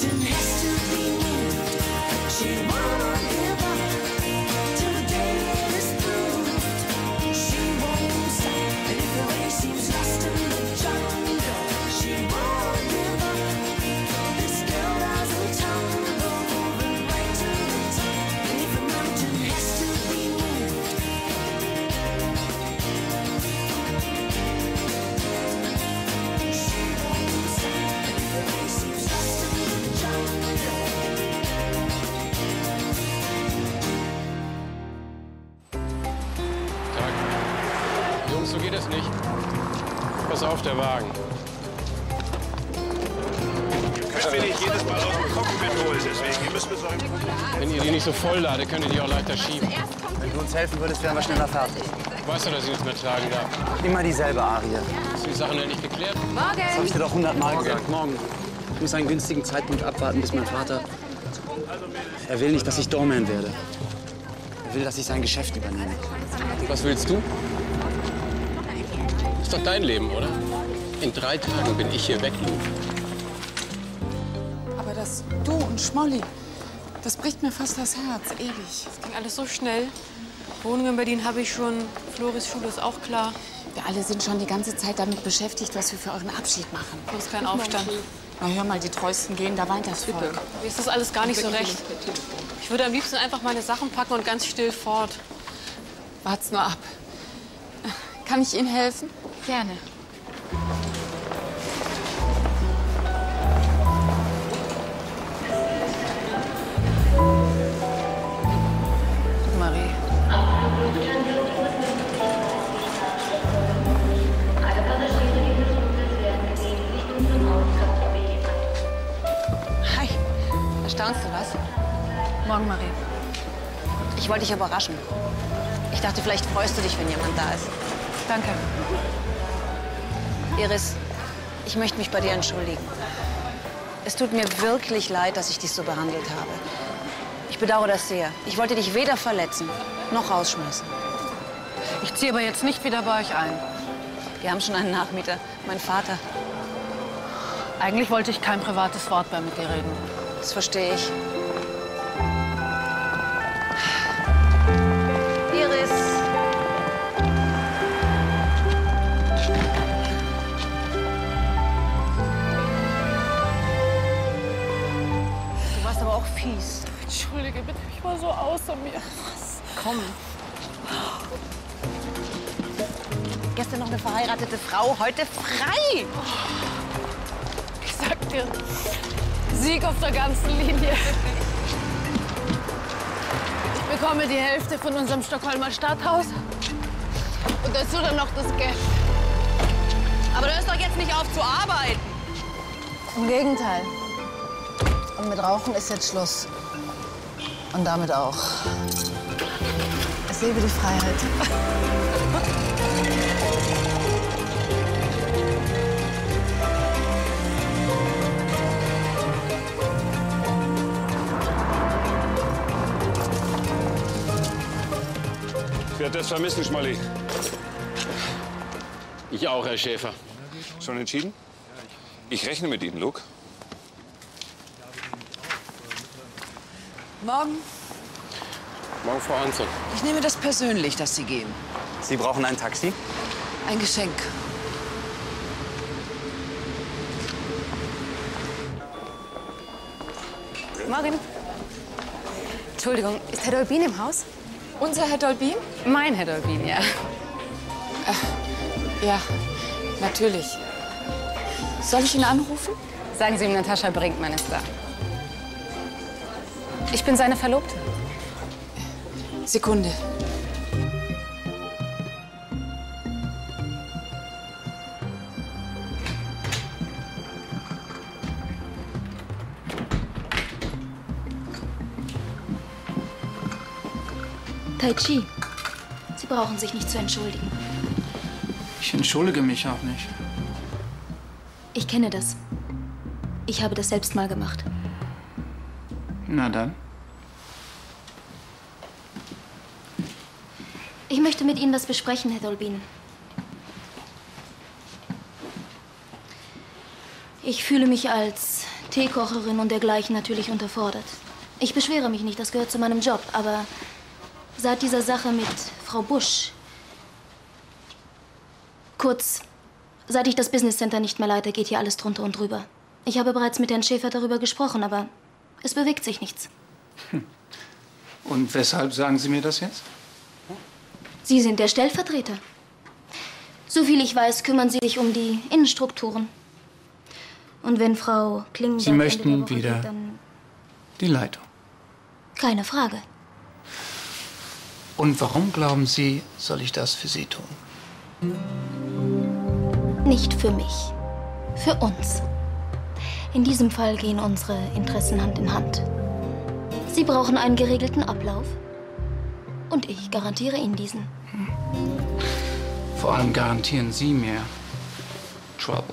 Captain Hester. Ladet, könnt ihr die auch leichter schieben. Wenn du uns helfen würdest, wären wir schneller fertig. Weißt du, dass ich nicht mehr tragen darf? Immer dieselbe Arie. Ist die Sache noch nicht geklärt? Das habe ich dir doch hundertmal gesagt. Morgen. Ich muss einen günstigen Zeitpunkt abwarten, bis mein Vater... Er will nicht, dass ich Doorman werde. Er will, dass ich sein Geschäft übernehme. Was willst du? Ist doch dein Leben, oder? In drei Tagen bin ich hier weg, Lou. Aber das Du und Schmolli, das bricht mir fast das Herz, ewig. Das ging alles so schnell. Wohnung in Berlin habe ich schon. Floris Schule ist auch klar. Wir alle sind schon die ganze Zeit damit beschäftigt, was wir für euren Abschied machen. Bloß kein Aufstand. Na, hör mal, die Treuesten gehen, da weint das Volk. Mir ist das alles gar nicht so recht. Ich würde am liebsten einfach meine Sachen packen und ganz still fort. Wart's nur ab. Kann ich Ihnen helfen? Gerne. Morgen, Marie. Ich wollte dich überraschen. Ich dachte, vielleicht freust du dich, wenn jemand da ist. Danke. Iris, ich möchte mich bei dir entschuldigen. Es tut mir wirklich leid, dass ich dich so behandelt habe. Ich bedauere das sehr. Ich wollte dich weder verletzen noch rausschmeißen. Ich ziehe aber jetzt nicht wieder bei euch ein. Wir haben schon einen Nachmieter, mein Vater. Eigentlich wollte ich kein privates Wort mehr mit dir reden. Das verstehe ich. Außer mir. Komm. Gestern noch eine verheiratete Frau, heute frei. Ich sag dir, Sieg auf der ganzen Linie. Ich bekomme die Hälfte von unserem Stockholmer Stadthaus. Und dazu dann noch das Geld. Aber du hörst doch jetzt nicht auf zu arbeiten. Im Gegenteil. Und mit Rauchen ist jetzt Schluss. Und damit auch. Es lebe die Freiheit. Ich werde das vermissen, Schmolli. Ich auch, Herr Schäfer. Schon entschieden? Ich rechne mit Ihnen, Luke. Morgen. Morgen, Frau Hansen. Ich nehme das persönlich, dass Sie gehen. Sie brauchen ein Taxi? Ein Geschenk. Morgen. Entschuldigung, ist Herr Dolbin im Haus? Unser Herr Dolbin? Mein Herr Dolbin, ja. Ja, natürlich. Soll ich ihn anrufen? Sagen Sie ihm, Natascha Brinkmann ist da. Ich bin seine Verlobte. Sekunde. Tai Chi, Sie brauchen sich nicht zu entschuldigen. Ich entschuldige mich auch nicht. Ich kenne das. Ich habe das selbst mal gemacht. Na dann. Möchte mit Ihnen was besprechen, Herr Dolbin. Ich fühle mich als Teekocherin und dergleichen natürlich unterfordert. Ich beschwere mich nicht, das gehört zu meinem Job, aber seit dieser Sache mit Frau Busch. Kurz, seit ich das Business Center nicht mehr leite, geht hier alles drunter und drüber. Ich habe bereits mit Herrn Schäfer darüber gesprochen, aber es bewegt sich nichts. Und weshalb sagen Sie mir das jetzt? Sie sind der Stellvertreter. Soviel ich weiß, kümmern Sie sich um die Innenstrukturen. Und wenn Frau Klingenberg... Sie möchten wieder geht, dann die Leitung. keine Frage. Und warum glauben Sie, soll ich das für Sie tun? Nicht für mich. Für uns. In diesem Fall gehen unsere Interessen Hand in Hand. Sie brauchen einen geregelten Ablauf. Und ich garantiere Ihnen diesen. Vor allem garantieren Sie mir Trouble.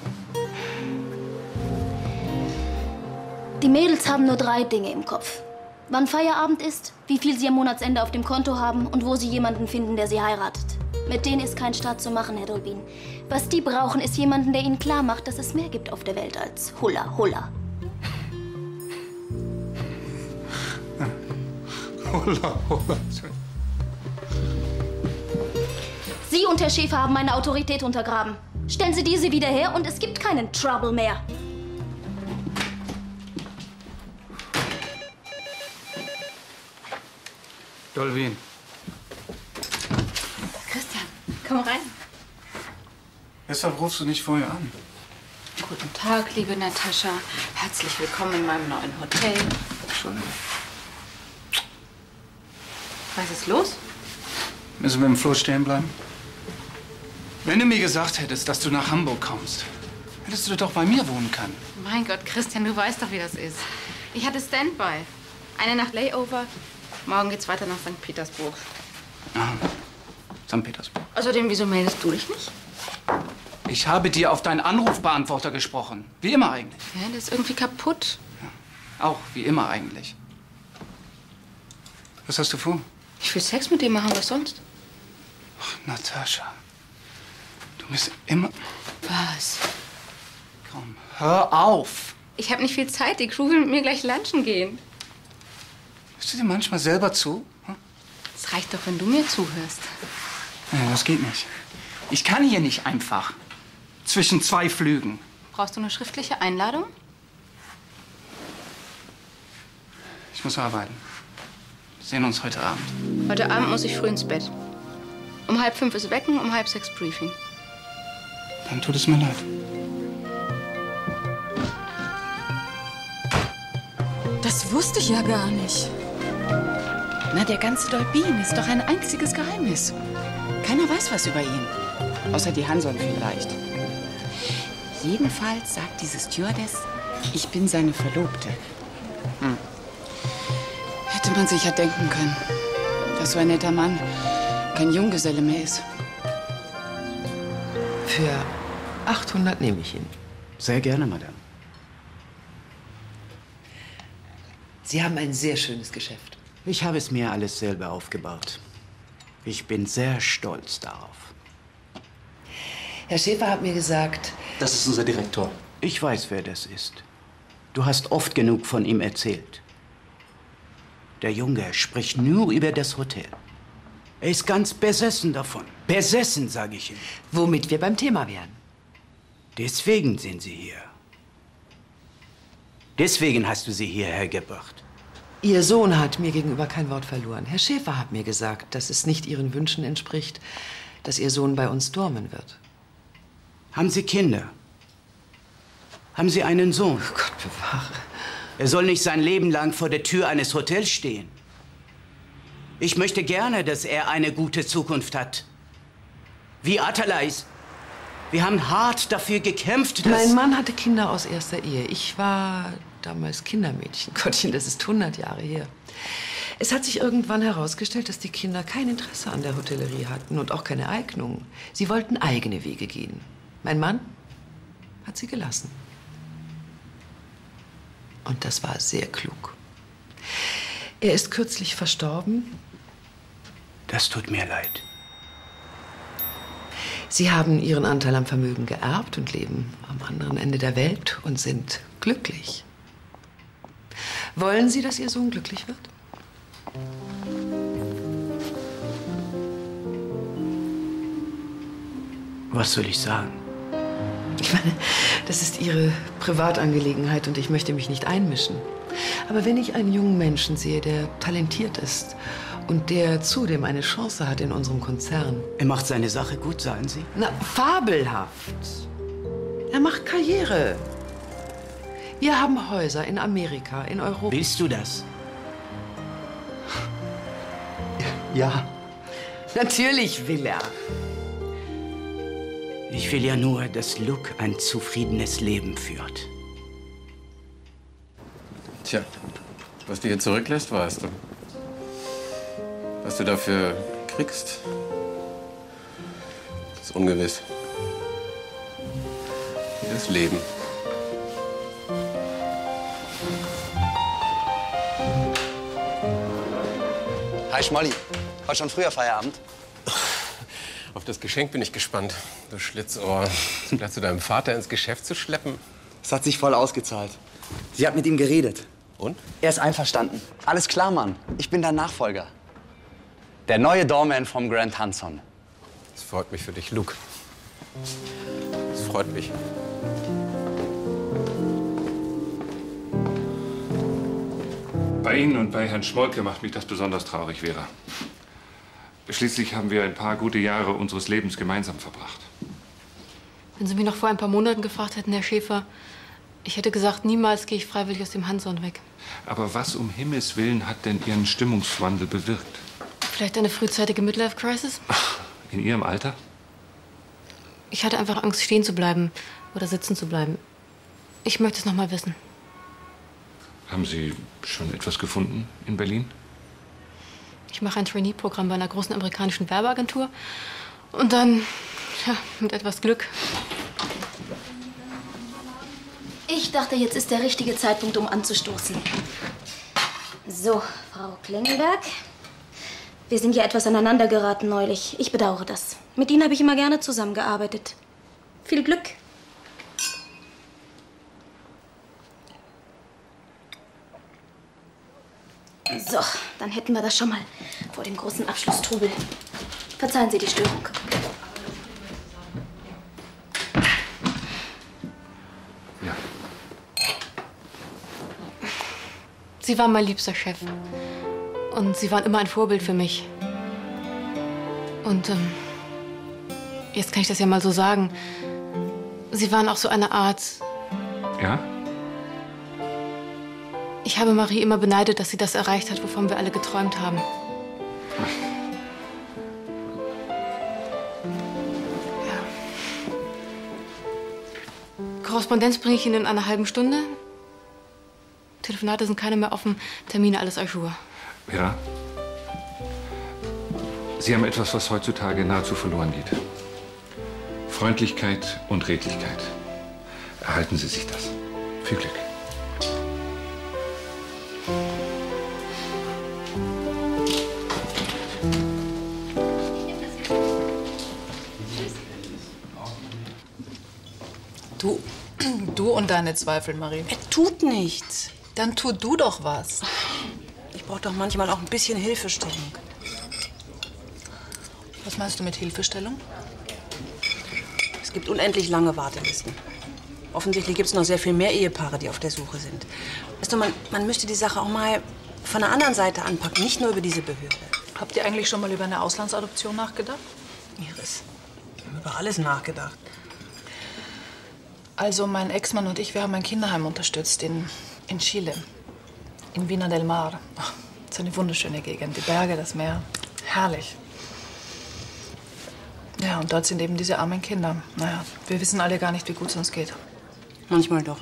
Die Mädels haben nur drei Dinge im Kopf. Wann Feierabend ist, wie viel sie am Monatsende auf dem Konto haben und wo sie jemanden finden, der sie heiratet. Mit denen ist kein Staat zu machen, Herr Dolbin. Was die brauchen, ist jemanden, der ihnen klar macht, dass es mehr gibt auf der Welt als Hulla Hulla. Holla, holla. Sie und Herr Schäfer haben meine Autorität untergraben. Stellen Sie diese wieder her und es gibt keinen Trouble mehr. Dolvin, Christian, komm rein. weshalb rufst du nicht vorher an? Guten Tag, liebe Natascha. Herzlich willkommen in meinem neuen Hotel. Entschuldigung. Was ist los? Müssen wir im Flur stehen bleiben? Wenn du mir gesagt hättest, dass du nach Hamburg kommst, hättest du doch bei mir wohnen können. Mein Gott, Christian, du weißt doch, wie das ist. Ich hatte Standby. Eine Nacht Layover. Morgen geht's weiter nach St. Petersburg. Ah, St. Petersburg. Außerdem, wieso meldest du dich nicht? Ich habe dir auf deinen Anrufbeantworter gesprochen. Wie immer eigentlich. Ja, der ist irgendwie kaputt. Auch wie immer eigentlich. Was hast du vor? Ich will Sex mit dir machen, was sonst? Ach, Natascha. Du bist immer. Was? Komm, hör auf. Ich habe nicht viel Zeit. Die Crew will mit mir gleich lunchen gehen. Hörst du dir manchmal selber zu? Hm? Es reicht doch, wenn du mir zuhörst. Nee, das geht nicht. Ich kann hier nicht einfach. Zwischen zwei Flügen. Brauchst du eine schriftliche Einladung? Ich muss arbeiten. Wir sehen uns heute Abend. Heute Abend muss ich früh ins Bett. Um halb fünf ist Wecken, um halb sechs Briefing. Dann tut es mir leid. Das wusste ich ja gar nicht. Na, der ganze Dolbin ist doch ein einziges Geheimnis. Keiner weiß was über ihn. Außer die Hanson vielleicht. Jedenfalls sagt diese Stewardess, ich bin seine Verlobte. Hm. Hätte man sich ja denken können, dass so ein netter Mann kein Junggeselle mehr ist. Für 800 nehme ich ihn. Sehr gerne, Madame. Sie haben ein sehr schönes Geschäft. Ich habe es mir alles selber aufgebaut. Ich bin sehr stolz darauf. Herr Schäfer hat mir gesagt, Das ist unser Direktor. Ich weiß, wer das ist. Du hast oft genug von ihm erzählt. Der Junge spricht nur über das Hotel. Er ist ganz besessen davon. Besessen, sage ich ihm. womit wir beim Thema wären. Deswegen sind sie hier. Deswegen hast du sie hierher gebracht. Ihr Sohn hat mir gegenüber kein Wort verloren. Herr Schäfer hat mir gesagt, dass es nicht Ihren Wünschen entspricht, dass Ihr Sohn bei uns dormen wird. Haben Sie Kinder? Haben Sie einen Sohn? Gott bewahre. Er soll nicht sein Leben lang vor der Tür eines Hotels stehen. Ich möchte gerne, dass er eine gute Zukunft hat. Wie Atalais. Wir haben hart dafür gekämpft, dass... Mein Mann hatte Kinder aus erster Ehe. Ich war damals Kindermädchen. Gottchen, das ist 100 Jahre her. Es hat sich irgendwann herausgestellt, dass die Kinder kein Interesse an der Hotellerie hatten und auch keine Eignung. Sie wollten eigene Wege gehen. Mein Mann hat sie gelassen. Und das war sehr klug. Er ist kürzlich verstorben. Das tut mir leid. Sie haben Ihren Anteil am Vermögen geerbt und leben am anderen Ende der Welt und sind glücklich. Wollen Sie, dass Ihr Sohn glücklich wird? Was soll ich sagen? Ich meine, das ist Ihre Privatangelegenheit und ich möchte mich nicht einmischen. Aber wenn ich einen jungen Menschen sehe, der talentiert ist und der zudem eine Chance hat in unserem Konzern. Er macht seine Sache gut, sagen Sie? Na, fabelhaft. Er macht Karriere. Wir haben Häuser in Amerika, in Europa. Willst du das? Ja. Natürlich will er. Ich will ja nur, dass Luke ein zufriedenes Leben führt. Tja, was du hier zurücklässt, weißt du. Was du dafür kriegst, ist ungewiss. Wie das Leben. Hi Schmolli, heute schon früher Feierabend? Auf das Geschenk bin ich gespannt, du Schlitzohr. Gleich zu deinem Vater ins Geschäft zu schleppen. Es hat sich voll ausgezahlt. Sie hat mit ihm geredet. Und? Er ist einverstanden. Alles klar, Mann. Ich bin dein Nachfolger. Der neue Doorman vom Grand Hanson. Es freut mich für dich, Luke. Es freut mich. Bei Ihnen und bei Herrn Schmolke macht mich das besonders traurig, Vera. Schließlich haben wir ein paar gute Jahre unseres Lebens gemeinsam verbracht. Wenn Sie mich noch vor ein paar Monaten gefragt hätten, Herr Schäfer, ich hätte gesagt, niemals gehe ich freiwillig aus dem Hanson weg. Aber was um Himmels Willen hat denn Ihren Stimmungswandel bewirkt? Vielleicht eine frühzeitige Midlife-Crisis? In Ihrem Alter? Ich hatte einfach Angst, stehen zu bleiben oder sitzen zu bleiben. Ich möchte es noch mal wissen. Haben Sie schon etwas gefunden in Berlin? Ich mache ein Trainee-Programm bei einer großen amerikanischen Werbeagentur. Und dann, ja, mit etwas Glück. Ich dachte, jetzt ist der richtige Zeitpunkt, um anzustoßen. So, Frau Klingenberg. Wir sind ja etwas aneinander geraten neulich. Ich bedauere das. Mit Ihnen habe ich immer gerne zusammengearbeitet. Viel Glück. So, dann hätten wir das schon mal vor dem großen Abschlusstrubel. Verzeihen Sie die Störung. Sie waren mein liebster Chef. Und Sie waren immer ein Vorbild für mich. Und ähm, jetzt kann ich das ja mal so sagen. Sie waren auch so eine Art. Ja? Ich habe Marie immer beneidet, dass sie das erreicht hat, wovon wir alle geträumt haben. Ja. Korrespondenz bringe ich Ihnen in einer halben Stunde. Telefonate sind keine mehr offen, Termine alles à jour. Vera? Sie haben etwas, was heutzutage nahezu verloren geht. Freundlichkeit und Redlichkeit. Erhalten Sie sich das. Viel Glück. Du, du und deine Zweifel, Marie. Er tut nichts. Dann tu du doch was. Ich brauche doch manchmal auch ein bisschen Hilfestellung. Was meinst du mit Hilfestellung? Es gibt unendlich lange Wartelisten. Offensichtlich gibt es noch sehr viel mehr Ehepaare, die auf der Suche sind. Weißt du, man, man müsste die Sache auch mal von der anderen Seite anpacken, nicht nur über diese Behörde. Habt ihr eigentlich schon mal über eine Auslandsadoption nachgedacht? Iris, wir haben über alles nachgedacht. Also, mein Ex-Mann und ich, wir haben ein Kinderheim unterstützt in, in Chile. In Vina del Mar. Ach, ist eine wunderschöne Gegend. Die Berge, das Meer. Herrlich. Ja, und dort sind eben diese armen Kinder. Naja, wir wissen alle gar nicht, wie gut es uns geht. Manchmal doch.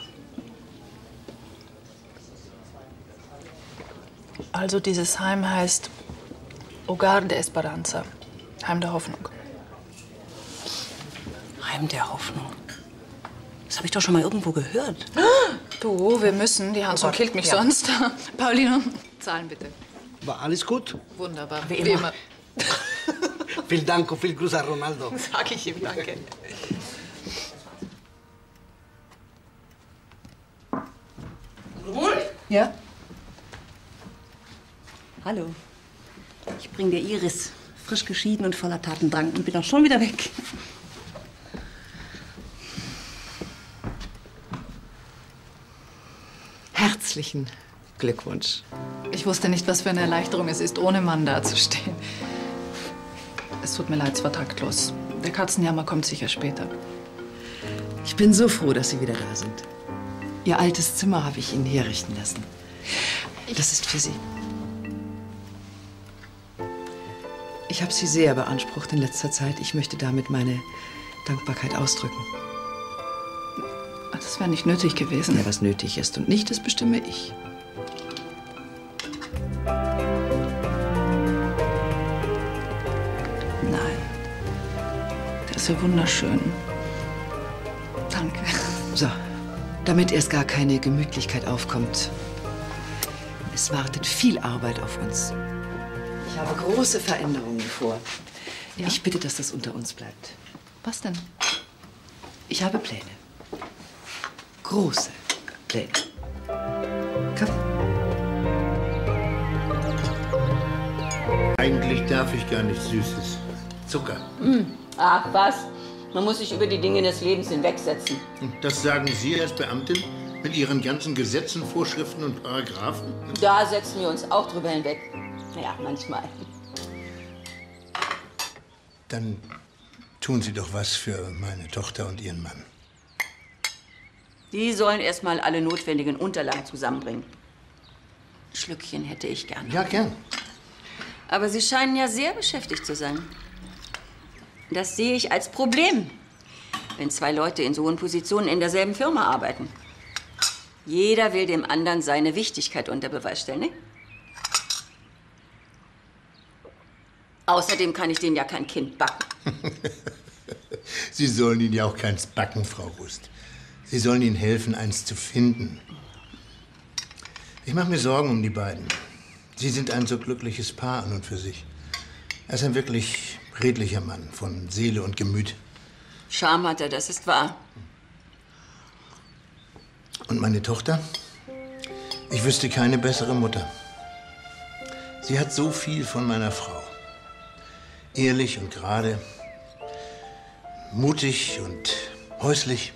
Also, dieses Heim heißt Hogar de Esperanza. Heim der Hoffnung. Heim der Hoffnung. Das habe ich doch schon mal irgendwo gehört. Du, wir müssen. Die Hanson Oh Gott, killt mich ja. sonst. Paulino, zahlen bitte. War alles gut? Wunderbar. Wie immer. Vielen Dank und viel Gruß an Ronaldo. Sag ich ihm, danke. Ruhl? Ja? Hallo. Ich bring dir Iris. Frisch geschieden und voller Tatendrang. Und bin auch schon wieder weg. Herzlichen Glückwunsch. Ich wusste nicht, was für eine Erleichterung es ist, ohne Mann dazustehen. Es tut mir leid, es war taktlos. Der Katzenjammer kommt sicher später. Ich bin so froh, dass Sie wieder da sind. Ihr altes Zimmer habe ich Ihnen herrichten lassen. Das ist für Sie. Ich habe Sie sehr beansprucht in letzter Zeit. Ich möchte damit meine Dankbarkeit ausdrücken. Das wäre nicht nötig gewesen. Ja, was nötig ist und nicht, das bestimme ich. Ist ja wunderschön. Danke. So, damit erst gar keine Gemütlichkeit aufkommt. Es wartet viel Arbeit auf uns. Ich habe große Veränderungen vor. Ich bitte, dass das unter uns bleibt. Was denn? Ich habe Pläne. Große Pläne. Eigentlich darf ich gar nichts Süßes. Zucker. Hm. Ach was, man muss sich über die Dinge des Lebens hinwegsetzen. Und das sagen Sie als Beamtin mit Ihren ganzen Gesetzen, Vorschriften und Paragraphen? Da setzen wir uns auch drüber hinweg. Ja, manchmal. Dann tun Sie doch was für meine Tochter und Ihren Mann. Die sollen erst mal alle notwendigen Unterlagen zusammenbringen. Ein Schlückchen hätte ich gern. Ja, gern. Aber Sie scheinen ja sehr beschäftigt zu sein. Das sehe ich als Problem, wenn zwei Leute in so hohen Positionen in derselben Firma arbeiten. Jeder will dem anderen seine Wichtigkeit unter Beweis stellen, ne? Außerdem kann ich denen ja kein Kind backen. Sie sollen Ihnen ja auch keins backen, Frau Rust. Sie sollen Ihnen helfen, eins zu finden. Ich mache mir Sorgen um die beiden. Sie sind ein so glückliches Paar an und für sich. Er ist ein wirklich redlicher Mann von Seele und Gemüt. Charme hat er, das ist wahr. Und meine Tochter? Ich wüsste keine bessere Mutter. Sie hat so viel von meiner Frau. Ehrlich und gerade, mutig und häuslich.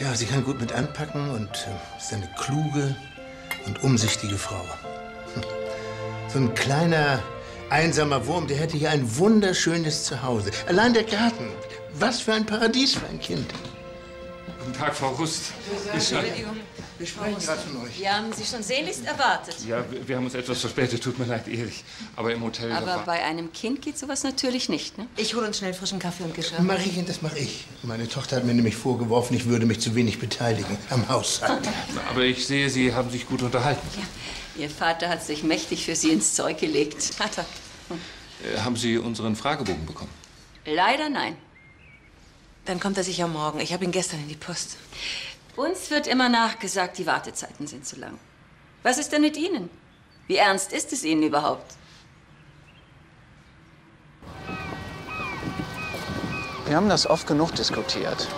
Ja, sie kann gut mit anpacken und äh, ist eine kluge und umsichtige Frau. So ein kleiner, einsamer Wurm, der hätte hier ein wunderschönes Zuhause. Allein der Garten. Was für ein Paradies für ein Kind. Guten Tag, Frau Rust. Entschuldigung. Wir sprechen gerade von euch. Wir haben Sie schon sehnlichst erwartet. Ja, wir wir haben uns etwas verspätet, tut mir leid, ehrlich. Aber im Hotel. Aber bei einem Kind geht sowas natürlich nicht, ne? Ich hole uns schnell frischen Kaffee und Geschirr. Mariechen, das mache ich. Meine Tochter hat mir nämlich vorgeworfen, ich würde mich zu wenig beteiligen am Haushalt. Aber ich sehe, Sie haben sich gut unterhalten. Ihr Vater hat sich mächtig für Sie ins Zeug gelegt. Hat er. Äh, Haben Sie unseren Fragebogen bekommen? Leider nein. Dann kommt er sicher morgen. Ich habe ihn gestern in die Post. Uns wird immer nachgesagt, die Wartezeiten sind zu lang. Was ist denn mit Ihnen? Wie ernst ist es Ihnen überhaupt? Wir haben das oft genug diskutiert.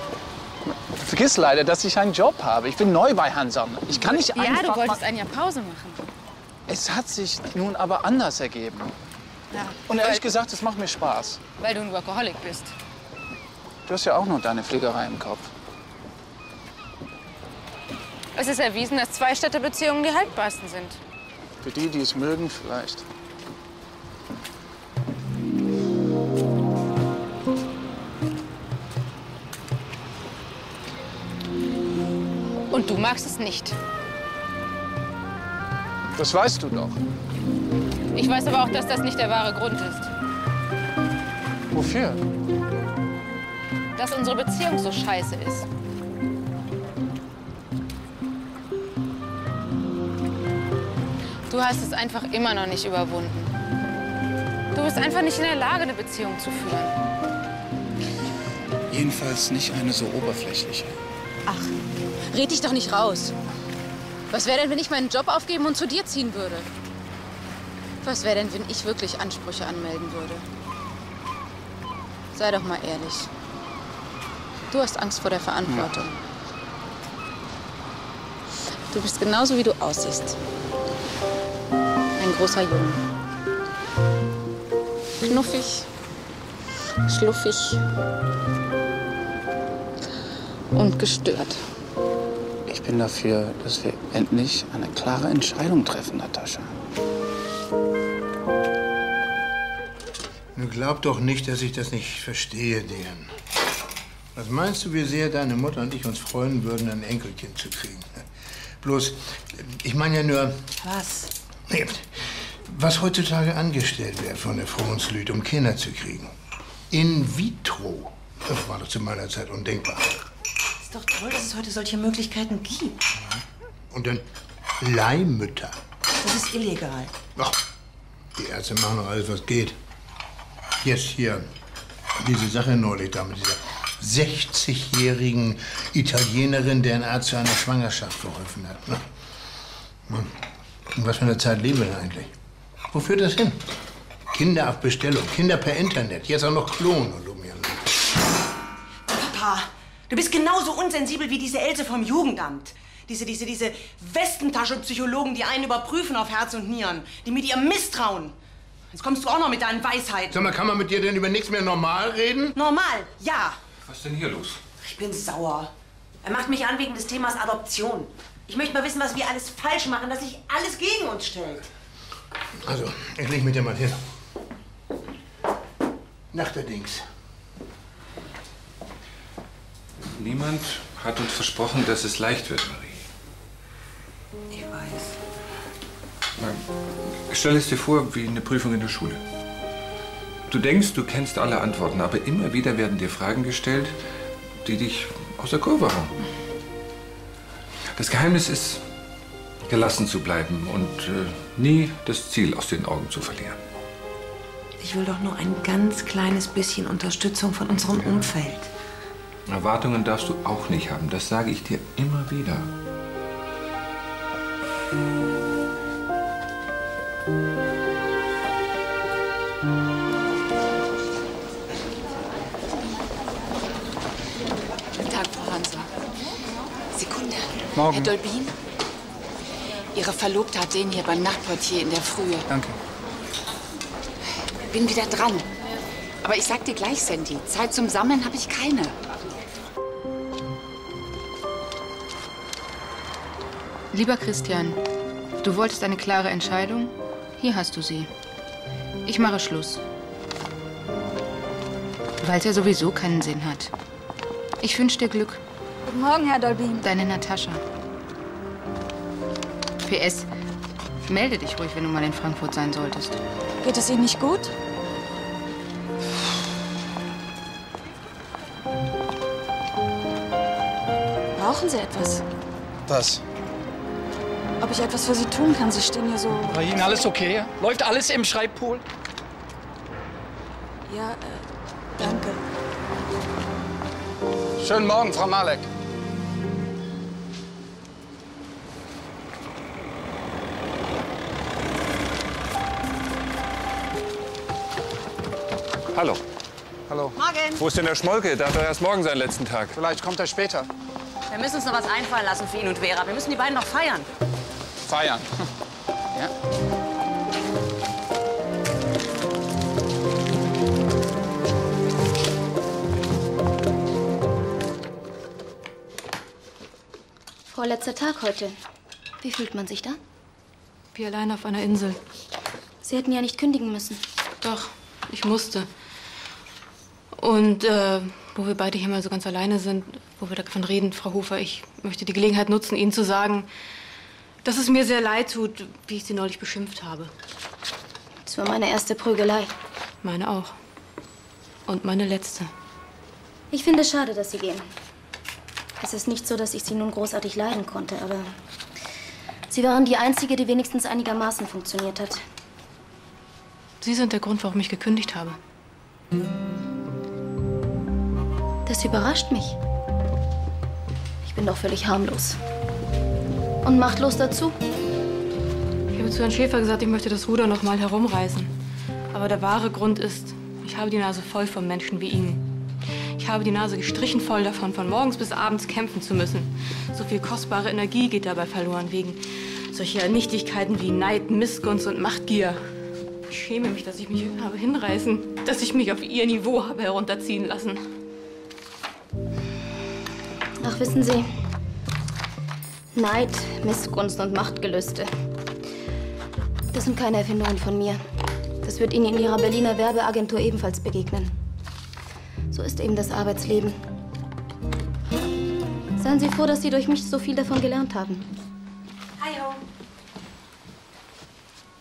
Vergiss leider, dass ich einen Job habe. Ich bin neu bei Hansan. Ich kann nicht Ja, einfach... du wolltest ein Jahr Pause machen. Es hat sich nun aber anders ergeben. Ja. Und ehrlich gesagt, es macht mir Spaß. Weil du ein Workaholic bist. Du hast ja auch nur deine Fliegerei im Kopf. Es ist erwiesen, dass Zwei-Städte-Beziehungen die haltbarsten sind. Für die, die es mögen, vielleicht. Magst es nicht. Das weißt du doch. Ich weiß aber auch, dass das nicht der wahre Grund ist. Wofür? Dass unsere Beziehung so scheiße ist. Du hast es einfach immer noch nicht überwunden. Du bist einfach nicht in der Lage, eine Beziehung zu führen. Jedenfalls nicht eine so oberflächliche. Ach, red dich doch nicht raus. Was wäre denn, wenn ich meinen Job aufgeben und zu dir ziehen würde? Was wäre denn, wenn ich wirklich Ansprüche anmelden würde? Sei doch mal ehrlich. Du hast Angst vor der Verantwortung. Du bist genauso, wie du aussiehst. ein großer Junge. Knuffig, schluffig und gestört. Ich bin dafür, dass wir endlich eine klare Entscheidung treffen, Natascha. Nun glaub doch nicht, dass ich das nicht verstehe, Dejan. Was meinst du, wie sehr deine Mutter und ich uns freuen würden, ein Enkelkind zu kriegen? Bloß, ich meine ja nur, Was? nee, was heutzutage angestellt wird von der Frauenslüd, um Kinder zu kriegen. In vitro. Das war doch zu meiner Zeit undenkbar. Ist doch toll, dass es heute solche Möglichkeiten gibt. Und dann Leihmütter. Das ist illegal. Ach, die Ärzte machen doch alles, was geht. Jetzt hier diese Sache neulich da mit dieser 60-jährigen Italienerin, deren Arzt zu einer Schwangerschaft verholfen hat. Ne? In was für einer Zeit leben wir denn eigentlich? Wo führt das hin? Kinder auf Bestellung, Kinder per Internet, jetzt auch noch Klonen und du bist genauso unsensibel wie diese Else vom Jugendamt. Diese, diese, diese Westentaschenpsychologen, die einen überprüfen auf Herz und Nieren, die mit ihrem misstrauen. Jetzt kommst du auch noch mit deinen Weisheiten. Sag mal, kann man mit dir denn über nichts mehr normal reden? Normal, ja. Was ist denn hier los? Ich bin sauer. Er macht mich an wegen des Themas Adoption. Ich möchte mal wissen, was wir alles falsch machen, dass sich alles gegen uns stellt. Also, ich leg mit dir mal hin. Nachterdings. Niemand hat uns versprochen, dass es leicht wird, Marie. Ich weiß. Stell es dir vor wie eine Prüfung in der Schule. Du denkst, du kennst alle Antworten, aber immer wieder werden dir Fragen gestellt, die dich aus der Kurve hauen. Das Geheimnis ist, gelassen zu bleiben und äh, nie das Ziel aus den Augen zu verlieren. Ich will doch nur ein ganz kleines bisschen Unterstützung von unserem Umfeld. Erwartungen darfst du auch nicht haben, das sage ich dir immer wieder. Guten Tag, Frau Hanser. Sekunde. Morgen. Herr Dolbin, Ihre Verlobte hat den hier beim Nachtportier in der Frühe. Danke. Bin wieder dran. Aber ich sag dir gleich, Sandy, Zeit zum Sammeln habe ich keine. Lieber Christian, du wolltest eine klare Entscheidung? Hier hast du sie. Ich mache Schluss. Weil es ja sowieso keinen Sinn hat. Ich wünsche dir Glück. Guten Morgen, Herr Dolbin. Deine Natascha. PS. Melde dich ruhig, wenn du mal in Frankfurt sein solltest. Geht es Ihnen nicht gut? Brauchen Sie etwas? Was? Ob ich etwas für Sie tun kann? Sie stehen hier so... Bei Ihnen alles okay? Läuft alles im Schreibpool? Ja, äh, danke. Schönen Morgen, Frau Malek. Hallo. Hallo. Morgen. Wo ist denn der Schmolke? Der hat doch erst morgen seinen letzten Tag. Vielleicht kommt er später. Wir müssen uns noch was einfallen lassen für ihn und Vera. Wir müssen die beiden noch feiern. Feiern. Ja. Vorletzter Tag heute. Wie fühlt man sich da? Wie allein auf einer Insel. Sie hätten ja nicht kündigen müssen. Doch, ich musste. Und äh, wo wir beide hier mal so ganz alleine sind, wo wir davon reden, Frau Hofer, ich möchte die Gelegenheit nutzen, Ihnen zu sagen, dass es mir sehr leid tut, wie ich Sie neulich beschimpft habe. Das war meine erste Prügelei. Meine auch. Und meine letzte. Ich finde es schade, dass Sie gehen. Es ist nicht so, dass ich Sie nun großartig leiden konnte, aber Sie waren die Einzige, die wenigstens einigermaßen funktioniert hat. Sie sind der Grund, warum ich gekündigt habe. Das überrascht mich. Ich bin doch völlig harmlos. Und machtlos dazu. Ich habe zu Herrn Schäfer gesagt, ich möchte das Ruder noch mal herumreißen. Aber der wahre Grund ist, ich habe die Nase voll von Menschen wie Ihnen. Ich habe die Nase gestrichen voll davon, von morgens bis abends kämpfen zu müssen. So viel kostbare Energie geht dabei verloren wegen Solche Nichtigkeiten wie Neid, Missgunst und Machtgier. Ich schäme mich, dass ich mich habe hinreißen, dass ich mich auf ihr Niveau habe herunterziehen lassen. Ach, wissen Sie, Neid, Missgunst und Machtgelüste. Das sind keine Erfindungen von mir. Das wird Ihnen in Ihrer Berliner Werbeagentur ebenfalls begegnen. So ist eben das Arbeitsleben. Seien Sie froh, dass Sie durch mich so viel davon gelernt haben. Hi-ho.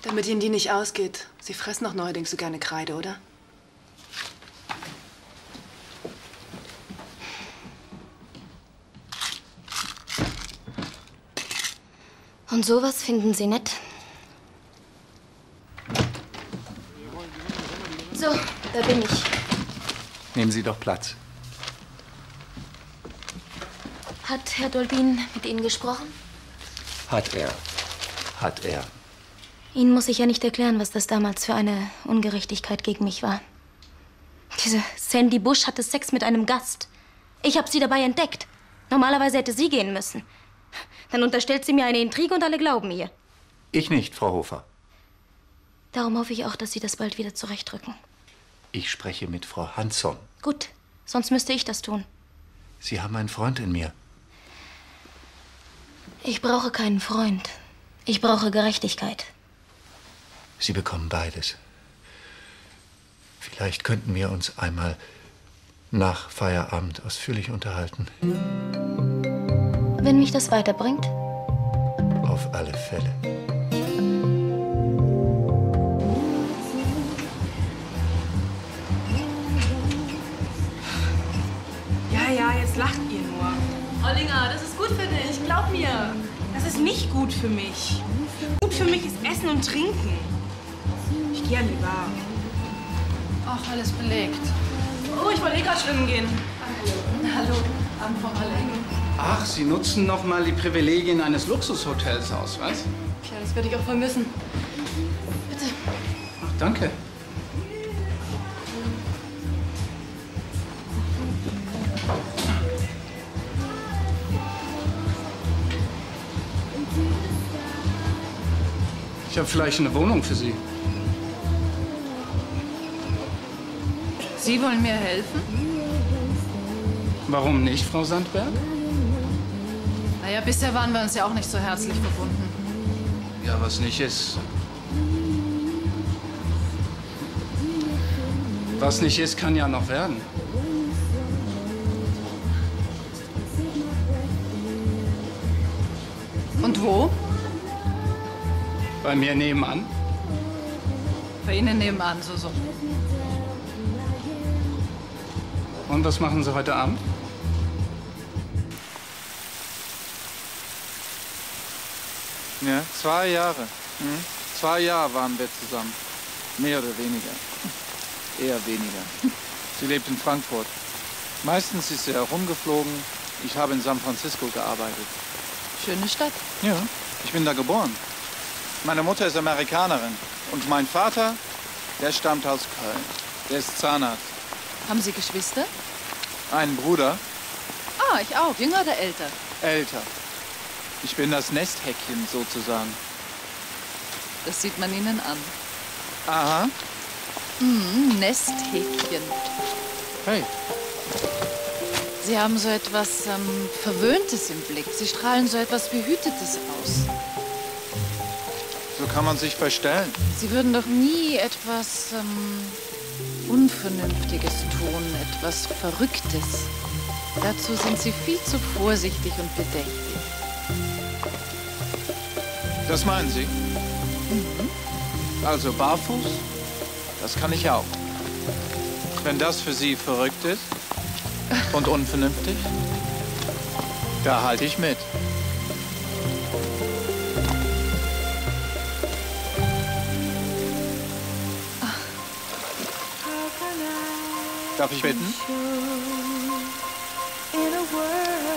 Damit Ihnen die nicht ausgeht. Sie fressen doch neuerdings so gerne Kreide, oder? Und sowas finden Sie nett? So, da bin ich. Nehmen Sie doch Platz. Hat Herr Dolbin mit Ihnen gesprochen? Hat er. Hat er. Ihnen muss ich ja nicht erklären, was das damals für eine Ungerechtigkeit gegen mich war. Diese Sandy Bush hatte Sex mit einem Gast. Ich habe sie dabei entdeckt. Normalerweise hätte sie gehen müssen. Dann unterstellt sie mir eine Intrige und alle glauben ihr. Ich nicht, Frau Hofer. Darum hoffe ich auch, dass Sie das bald wieder zurechtrücken. Ich spreche mit Frau Hansson. Gut, sonst müsste ich das tun. Sie haben einen Freund in mir. Ich brauche keinen Freund. Ich brauche Gerechtigkeit. Sie bekommen beides. Vielleicht könnten wir uns einmal nach Feierabend ausführlich unterhalten. Wenn mich das weiterbringt? Auf alle Fälle. Ja, ja, jetzt lacht ihr nur. Ollinger, das ist gut für dich. Glaub mir. Das ist nicht gut für mich. Gut für mich ist Essen und Trinken. Ich gehe an die Bar. Ach, alles belegt. Oh, ich wollte eh gerade schwimmen gehen. Hallo, Abend vom Allein. Ach, Sie nutzen noch mal die Privilegien eines Luxushotels aus, was? Tja, das werde ich auch vermissen. Bitte. Ach, danke. Ich habe vielleicht eine Wohnung für Sie. Sie wollen mir helfen? Warum nicht, Frau Sandberg? Naja, bisher waren wir uns ja auch nicht so herzlich verbunden. Ja, was nicht ist. Was nicht ist, kann ja noch werden. Und wo? Bei mir nebenan. Bei Ihnen nebenan, so, so. Und was machen Sie heute Abend? Zwei Jahre. Hm? Zwei Jahre waren wir zusammen. Mehr oder weniger. Eher weniger. Sie lebt in Frankfurt. Meistens ist sie herumgeflogen. Ich habe in San Francisco gearbeitet. Schöne Stadt. Ja, ich bin da geboren. Meine Mutter ist Amerikanerin. Und mein Vater, der stammt aus Köln. Der ist Zahnarzt. Haben Sie Geschwister? Einen Bruder, Ah, ich auch. Jünger oder älter? älter. Ich bin das Nesthäkchen sozusagen. Das sieht man Ihnen an. Aha. Hm, Nesthäkchen. Hey. Sie haben so etwas ähm, Verwöhntes im Blick. Sie strahlen so etwas Behütetes aus. So kann man sich verstellen. Sie würden doch nie etwas ähm, Unvernünftiges tun, etwas Verrücktes. Dazu sind Sie viel zu vorsichtig und bedächtig. Das meinen Sie? Also barfuß? Das kann ich auch. Wenn das für Sie verrückt ist und unvernünftig, da halte ich mit. Darf ich bitten? In a world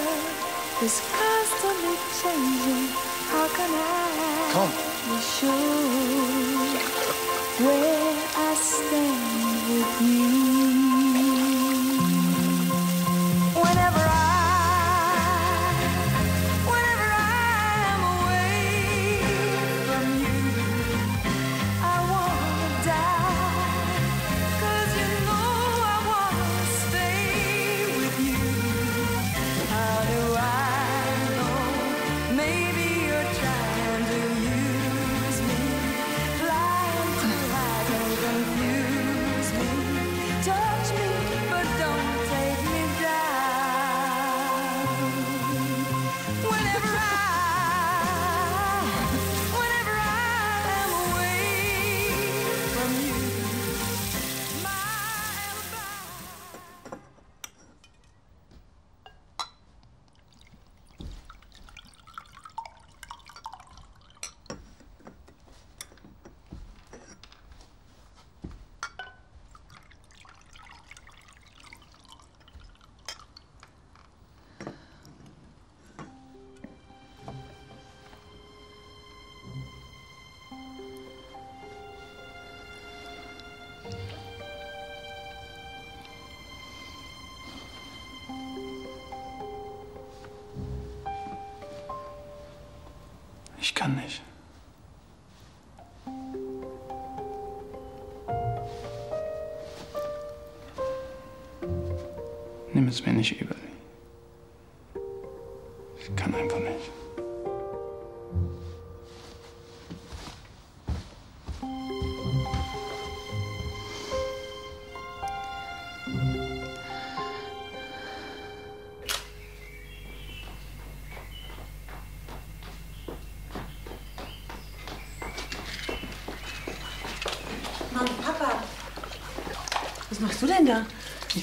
that's constantly changing, how can I Komm. Kann nicht. Nimm es mir nicht übel.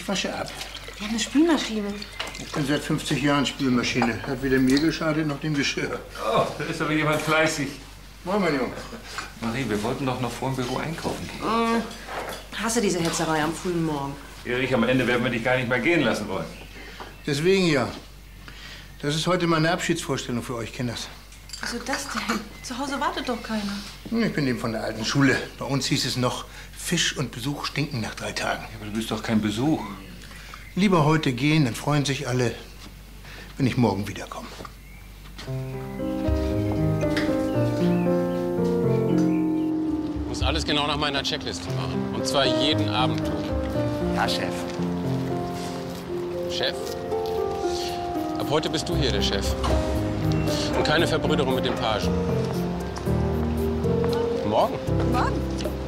Wasche ab. Wir haben eine Spülmaschine. Ich bin seit 50 Jahren Spülmaschine. Hat weder mir geschadet noch dem Geschirr. Oh, da ist aber jemand fleißig. Moin, mein Junge. Marie, wir wollten doch noch vor dem Büro einkaufen gehen. Hm, hasse diese Hetzerei am frühen Morgen. Erich, am Ende werden wir dich gar nicht mehr gehen lassen wollen. Deswegen ja. Das ist heute meine Abschiedsvorstellung für euch, Kinders. Wieso das denn? Zu Hause wartet doch keiner. Ich bin eben von der alten Schule. Bei uns hieß es noch, Fisch und Besuch stinken nach drei Tagen. aber du bist doch kein Besuch. Lieber heute gehen, dann freuen sich alle, wenn ich morgen wiederkomme. Ich muss alles genau nach meiner Checkliste machen. Und zwar jeden Abend tun. Ja, Chef. Chef? Ab heute bist du hier der Chef. Und keine Verbrüderung mit den Pagen. Morgen? Morgen?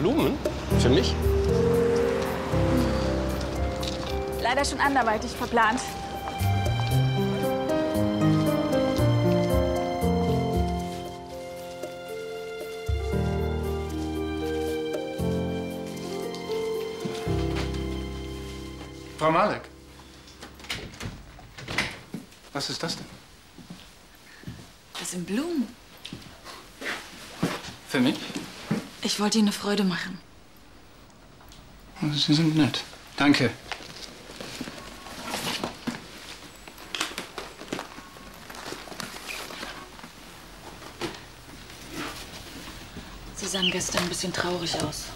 Blumen? Für mich? Leider schon anderweitig verplant. Frau Malek. Was ist das denn? Das sind Blumen. Für mich? Ich wollte Ihnen eine Freude machen. Sie sind nett. Danke. Sie sahen gestern ein bisschen traurig aus.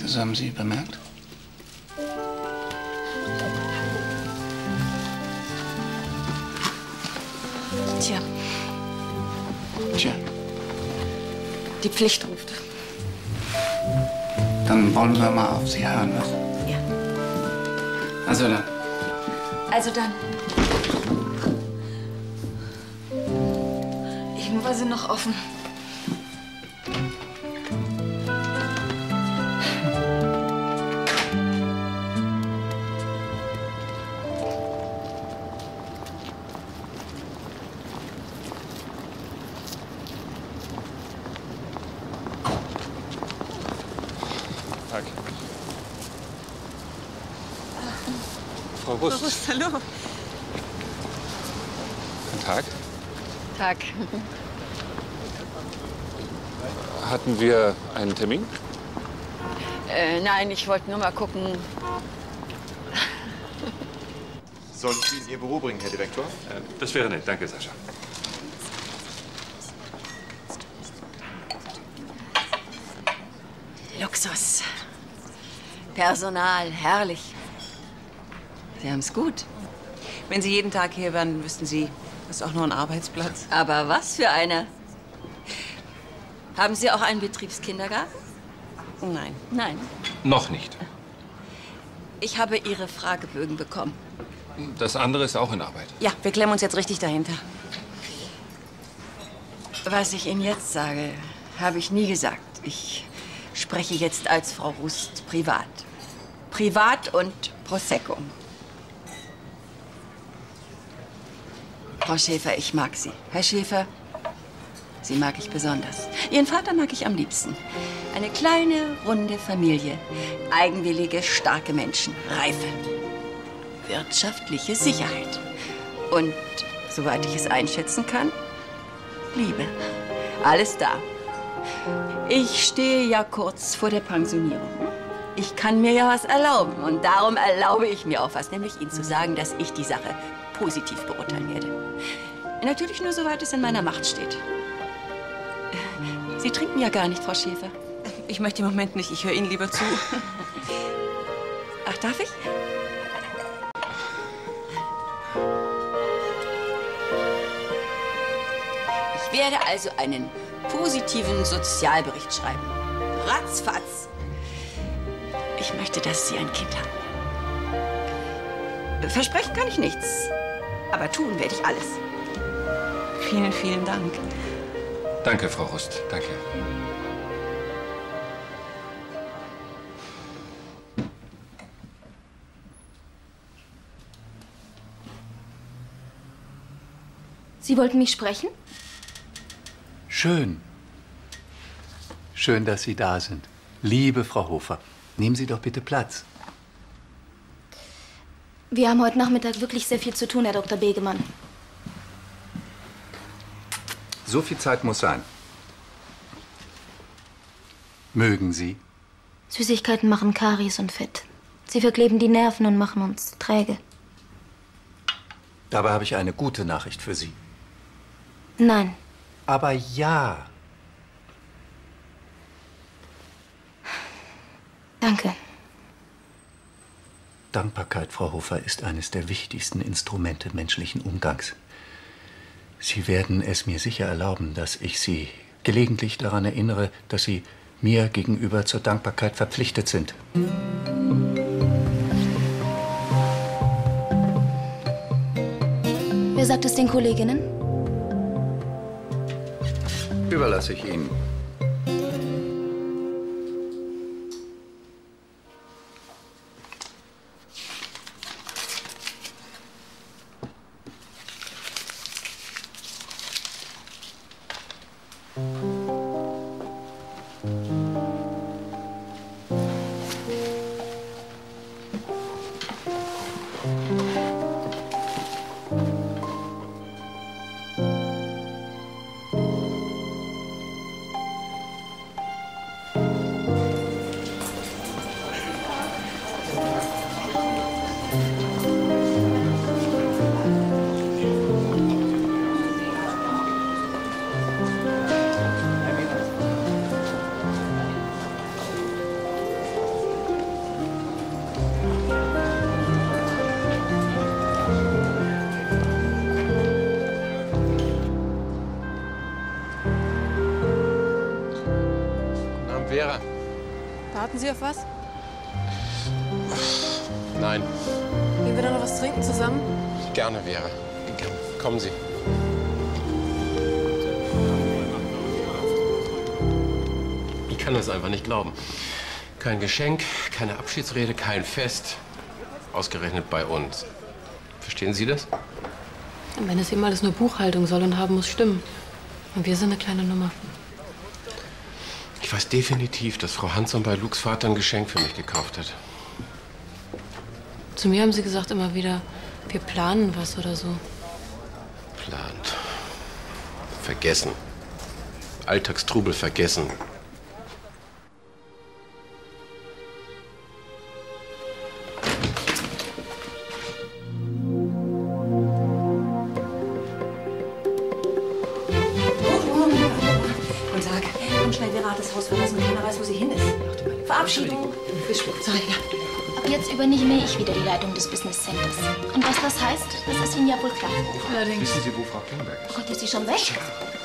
Das haben Sie bemerkt? Die Pflicht ruft. dann wollen wir mal auf Sie hören, was? Ja. Also dann. Also dann. Eben war sie noch offen. Rust. Rust, hallo. Guten Tag. Tag. Hatten wir einen Termin? Äh, nein, ich wollte nur mal gucken. Soll ich Sie in Ihr Büro bringen, Herr Direktor? Das wäre nett. Danke, Sascha. Luxus. Personal, herrlich. Sie haben es gut. Wenn Sie jeden Tag hier wären, wüssten Sie, das ist auch nur ein Arbeitsplatz. Aber was für einer. Haben Sie auch einen Betriebskindergarten? Nein. Nein. Noch nicht. Ich habe Ihre Fragebögen bekommen. Das andere ist auch in Arbeit. Ja, wir klemmen uns jetzt richtig dahinter. Was ich Ihnen jetzt sage, habe ich nie gesagt. Ich spreche jetzt als Frau Rust privat. Privat und Prosecco. Frau Schäfer, ich mag Sie. Herr Schäfer, Sie mag ich besonders. Ihren Vater mag ich am liebsten. Eine kleine, runde Familie. Eigenwillige, starke Menschen. Reife. Wirtschaftliche Sicherheit. Und, soweit ich es einschätzen kann, Liebe. Alles da. Ich stehe ja kurz vor der Pensionierung. Ich kann mir ja was erlauben. Und darum erlaube ich mir auch was, nämlich Ihnen zu sagen, dass ich die Sache positiv beurteilen werde. Natürlich nur, soweit es in meiner Macht steht. Sie trinken ja gar nicht, Frau Schäfer. Ich möchte im Moment nicht. Ich höre Ihnen lieber zu. Ach, darf ich? Ich werde also einen positiven Sozialbericht schreiben. Ratzfatz. Ich möchte, dass Sie ein Kind haben. Versprechen kann ich nichts, aber tun werde ich alles. Vielen, vielen Dank. Danke, Frau Rust. Danke. Sie wollten mich sprechen? Schön. Schön, dass Sie da sind. Liebe Frau Hofer, nehmen Sie doch bitte Platz. Wir haben heute Nachmittag wirklich sehr viel zu tun, Herr Dr. Begemann. So viel Zeit muss sein. Mögen Sie? Süßigkeiten machen Karies und Fett. Sie verkleben die Nerven und machen uns träge. Dabei habe ich eine gute Nachricht für Sie. Nein, Aber ja, danke. Dankbarkeit, Frau Hofer, ist eines der wichtigsten Instrumente menschlichen Umgangs. Sie werden es mir sicher erlauben, dass ich Sie gelegentlich daran erinnere, dass Sie mir gegenüber zur Dankbarkeit verpflichtet sind. Wer sagt es den Kolleginnen? Überlasse ich Ihnen. Warten Sie auf was? Nein, Gehen wir da noch was trinken zusammen? gerne, Vera. Gerne. Kommen Sie. Ich kann das einfach nicht glauben. Kein Geschenk, keine Abschiedsrede, kein Fest. Ausgerechnet bei uns. Verstehen Sie das? Wenn es eben alles nur Buchhaltung soll und haben muss, stimmen. Und wir sind eine kleine Nummer. Ich weiß definitiv, dass Frau Hansson bei Lukes Vater ein Geschenk für mich gekauft hat. Zu mir haben sie gesagt immer wieder, wir planen was oder so. Plant. Vergessen. Alltagstrubel vergessen. Sie schon weg?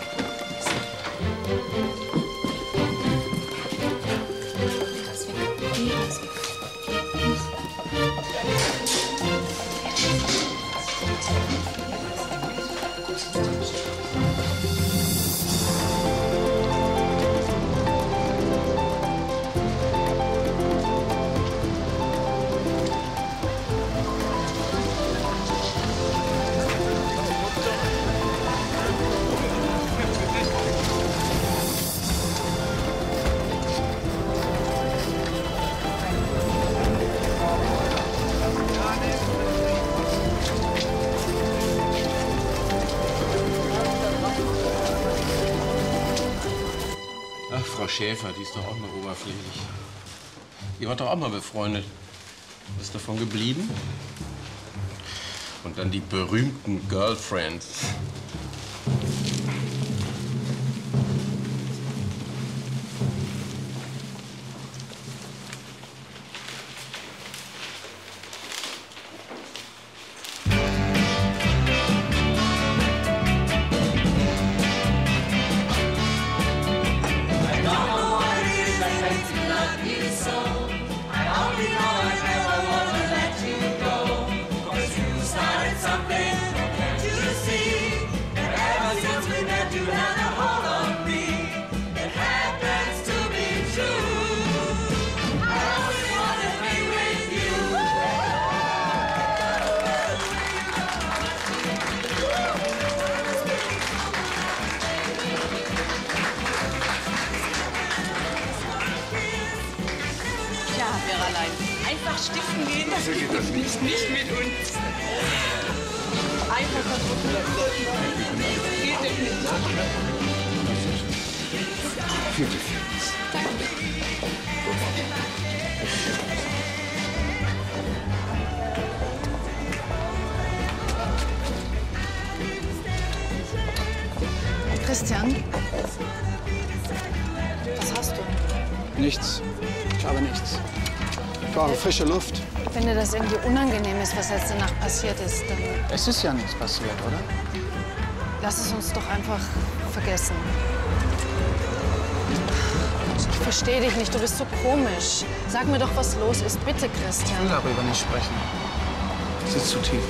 Schäfer, die ist doch auch nur oberflächlich. Ihr wart doch auch mal befreundet. Was ist davon geblieben? Und dann die berühmten Girlfriends. Einfach. Geht nicht mit. Vierte Christian, was hast du? Nichts. Ich habe nichts. Ich brauche frische Luft. Wenn dir das irgendwie unangenehm ist, was letzte Nacht passiert ist, dann Es ist ja nichts passiert, oder? lass es uns doch einfach vergessen. Ich verstehe dich nicht, du bist so komisch. Sag mir doch, was los ist. Bitte, Ich will Christian. darüber nicht sprechen. Es ist zu tief.